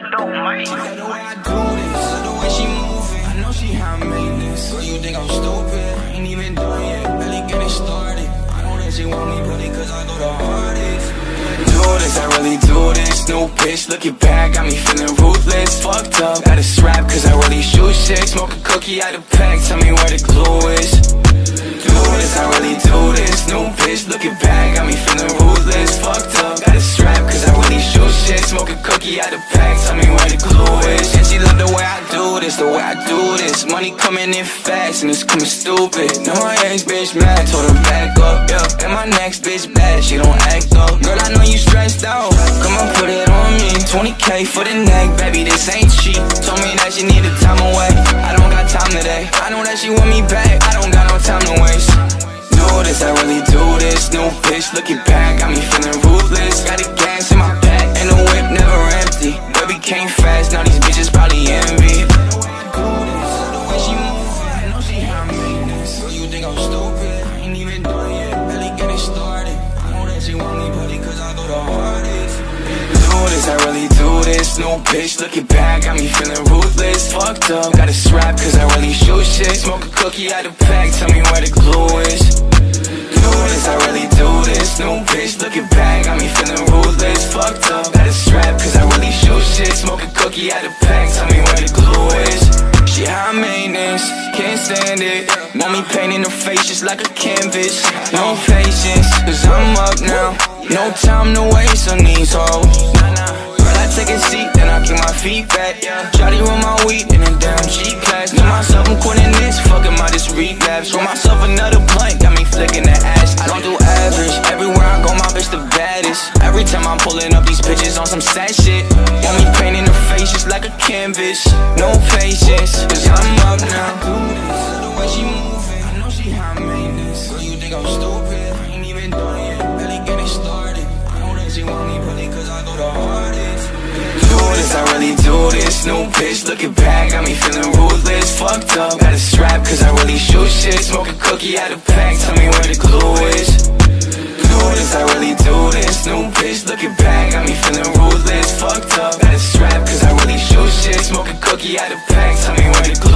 that the way I do this, the way she moving. I know she high maintenance. Girl, you think I'm stupid? I ain't even done yet, getting started. I know that she want me, really, cause I go the hardest. Do this, I really do this. New bitch, looking back, got me feeling ruthless. Fucked up, got a strap, cause I really shoot shit. Smoke a cookie out the pack, tell me where the glue is. Do this, I really do this. New bitch, looking back, got me feeling ruthless. A out the pack, tell me where the glue is. And she love the way I do this, the way I do this. Money coming in fast, and it's coming stupid. Now my ex bitch mad, told her back up, yeah. And my next bitch bad, she don't act up. Girl, I know you stressed out, come on, put it on me. 20k for the neck, baby, this ain't cheap. Told me that she needed time away. I don't got time today. I know that she want me back, I don't got no time to waste. Do this, I really do this. New bitch, looking back, got me feeling ruthless. Came now these bitches probably envy. I really do this. New bitch looking back, got me feeling ruthless. Fucked up, got a strap cause I really shoot shit. Smoke a cookie out the pack, tell me where the glue is. Do this, I really do this. New bitch looking back, shit Smoke a cookie out the pack, tell me where the glue is. She high maintenance, can't stand it. Want me painting her face just like a canvas. No patience, cause I'm up now. No time to waste on these hoes. Girl, I take a seat, then I kick my feet back. Jolly roll my weed in a damn G class. Know myself, I'm quitting this, fucking my this relapse. Roll myself on some sad shit. Want me painting her face just like a canvas. No patience, cause I'm up now. The way she moving, I know she high maintenance. Girl, you think I'm stupid, I ain't even done yet. Barely getting started, I know that she want me really cause I go the hardest. Do this, I really do this. New bitch looking back, got me feeling ruthless. Fucked up, got a strap cause I really shoot shit. Smoke a cookie out the pack, tell me where the glue is Do this, I really do this. New bitch looking back, got me feeling ruthless. Fucked up, got a strap cause I really shoot shit. Smoke a cookie out the pack, tell me where the glue